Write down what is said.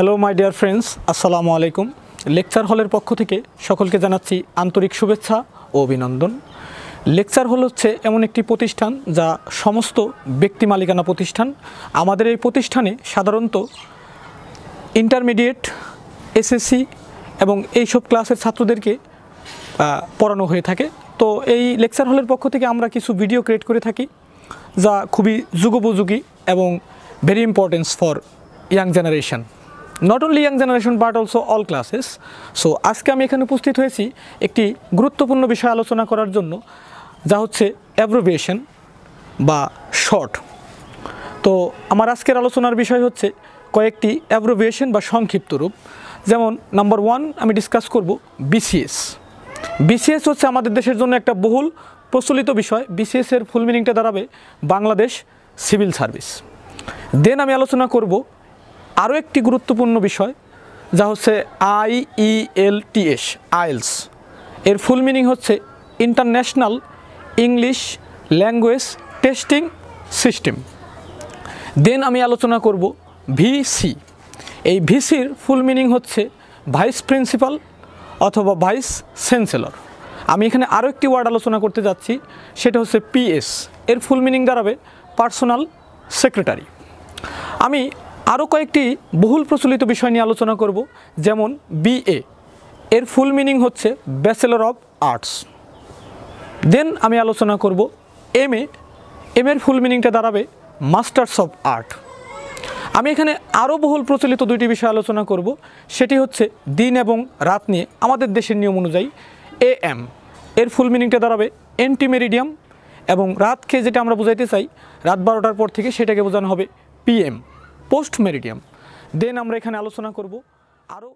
Hello my dear friends আসসালামু আলাইকুম lecture হলের পক্ষ থেকে সকলকে জানাচ্ছি আন্তরিক শুভেচ্ছা ও অভিনন্দন। লেকচার হল হচ্ছে এমন একটি প্রতিষ্ঠান যা সমস্ত ব্যক্তি মালিকানা প্রতিষ্ঠান। আমাদের এই প্রতিষ্ঠানে সাধারণত ইন্টারমিডিয়েট এসএসসি এবং এইসব ক্লাসের ছাত্রদেরকে পড়ানো হয়ে থাকে। তো এই লেকচার হলের পক্ষ থেকে আমরা কিছু ভিডিও ক্রিয়েট করে থাকি, যা খুবই যুগোপযোগী এবং very importance for young generation not only young generation but also all classes so আজকে আমি এখানে উপস্থিত হয়েছি একটি গুরুত্বপূর্ণ বিষয় আলোচনা করার জন্য, যা হচ্ছে অ্যাব্রোভিয়েশন বা শর্ট তো, আমার আজকের আলোচনার বিষয় হচ্ছে কয়েকটি অ্যাব্রোভিয়েশন বা সংক্ষিপ্ত রূপ। যেমন নাম্বার ওয়ান আমি ডিসকাস করব বিসিএস বিসিএস হচ্ছে আমাদের দেশের জন্য একটা বহুল প্রচলিত বিষয়। বিসিএসের ফুল মিনিংটা দাঁড়াবে বাংলাদেশ সিভিল সার্ভিস দেন আমি আলোচনা করব আরও একটি গুরুত্বপূর্ণ বিষয়, যা হচ্ছে আইইএলটিএস আইলস এর ফুল মিনিং হচ্ছে International English Language Testing System then আমি আলোচনা করব ভিসি এই ভিসির ফুল মিনিং হচ্ছে ভাইস প্রিন্সিপাল অথবা ভাইস চ্যান্সেলর আমি এখানে আরও একটি ওয়ার্ড আলোচনা করতে যাচ্ছি, সেটা হচ্ছে পিএস এর ফুল মিনিং দাঁড়াবে পার্সোনাল সেক্রেটারি আমি আরও কয়েকটি বহুল প্রচলিত বিষয় নিয়ে আলোচনা করব, যেমন বিএ এর ফুল মিনিং হচ্ছে ব্যাচেলর অফ আর্টস দেন আমি আলোচনা করব এম এ এম এর ফুল মিনিংটা দাঁড়াবে মাস্টার্স অফ আর্ট আমি এখানে আরও বহুল প্রচলিত দুইটি বিষয় আলোচনা করব, সেটি হচ্ছে দিন এবং রাত নিয়ে, আমাদের দেশের নিয়ম অনুযায়ী এ এম এর ফুল মিনিংটা দাঁড়াবে এন্টি মেরিডিয়াম এবং রাতকে যেটা আমরা বোঝাইতে চাই, রাত বারোটার পর থেকে সেটাকে বোঝানো হবে পিএম পোস্ট মেরিডিয়াম দেন আমরা এখানে আলোচনা করব আরও